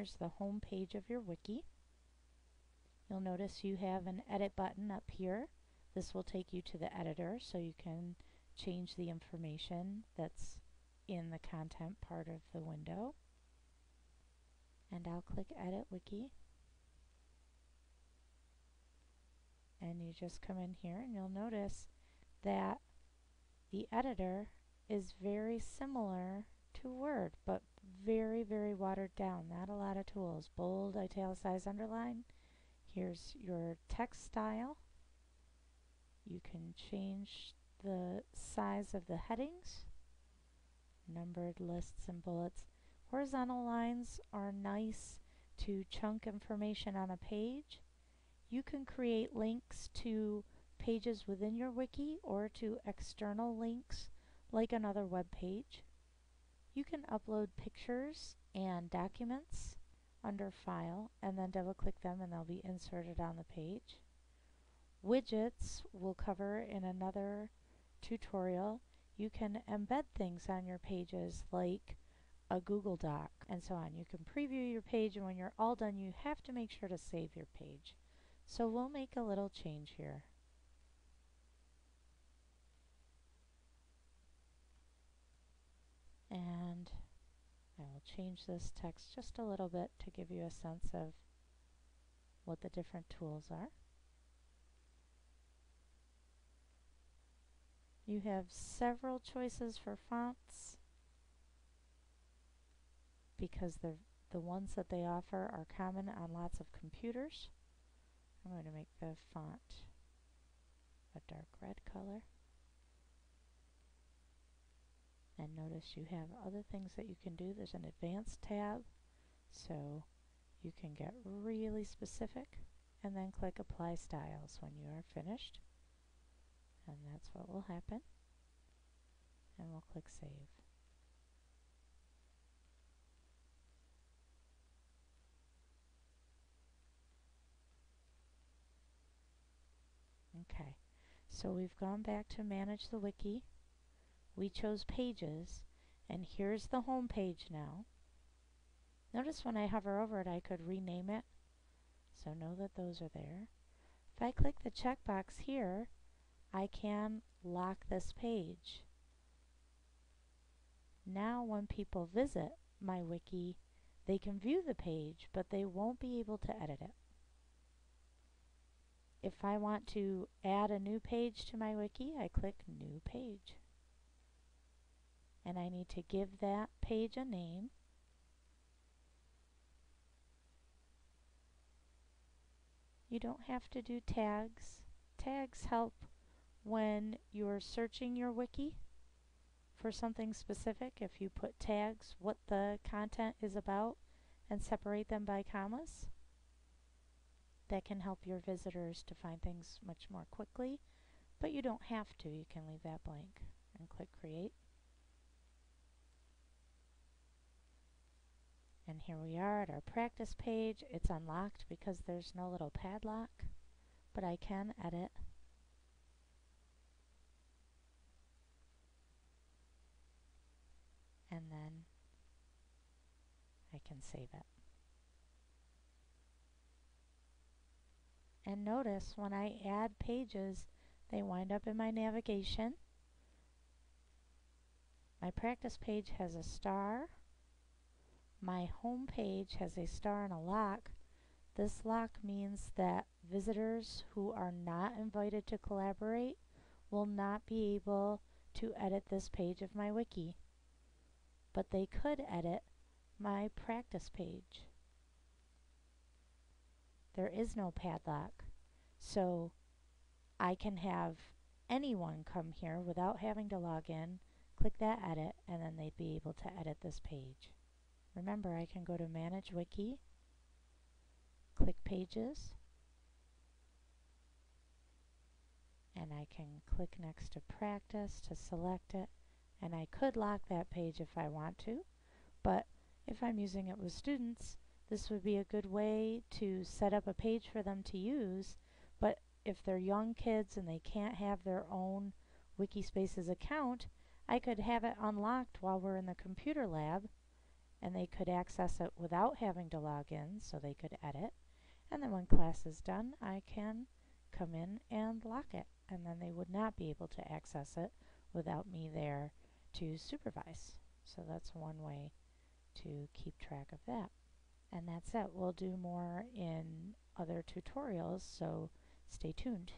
Here's the home page of your wiki. You'll notice you have an edit button up here. This will take you to the editor so you can change the information that's in the content part of the window. And I'll click Edit Wiki. And you just come in here and you'll notice that the editor is very similar to Word, but very, very watered down. Not a lot of tools. Bold, italicize, underline. Here's your text style. You can change the size of the headings, numbered lists and bullets. Horizontal lines are nice to chunk information on a page. You can create links to pages within your wiki or to external links like another web page. You can upload pictures and documents under File and then double click them and they'll be inserted on the page. Widgets we'll cover in another tutorial. You can embed things on your pages like a Google Doc and so on. You can preview your page and when you're all done you have to make sure to save your page. So we'll make a little change here. And I will change this text just a little bit to give you a sense of what the different tools are. You have several choices for fonts because the, the ones that they offer are common on lots of computers. I'm going to make the font a dark red color. And notice you have other things that you can do. There's an advanced tab, so you can get really specific and then click apply styles when you are finished. And that's what will happen. And we'll click save. Okay, so we've gone back to manage the wiki we chose pages and here's the home page now. Notice when I hover over it I could rename it so know that those are there. If I click the checkbox here I can lock this page. Now when people visit my wiki they can view the page but they won't be able to edit it. If I want to add a new page to my wiki I click new page and I need to give that page a name. You don't have to do tags. Tags help when you're searching your wiki for something specific. If you put tags, what the content is about, and separate them by commas, that can help your visitors to find things much more quickly. But you don't have to. You can leave that blank and click Create. And here we are at our practice page. It's unlocked because there's no little padlock, but I can edit. And then I can save it. And notice when I add pages, they wind up in my navigation. My practice page has a star my home page has a star and a lock. This lock means that visitors who are not invited to collaborate will not be able to edit this page of my wiki. But they could edit my practice page. There is no padlock, so I can have anyone come here without having to log in, click that edit, and then they'd be able to edit this page. Remember, I can go to Manage Wiki, click Pages, and I can click next to Practice to select it, and I could lock that page if I want to, but if I'm using it with students, this would be a good way to set up a page for them to use, but if they're young kids and they can't have their own Wikispaces account, I could have it unlocked while we're in the computer lab and they could access it without having to log in so they could edit. And then when class is done, I can come in and lock it and then they would not be able to access it without me there to supervise. So that's one way to keep track of that. And that's it. We'll do more in other tutorials, so stay tuned.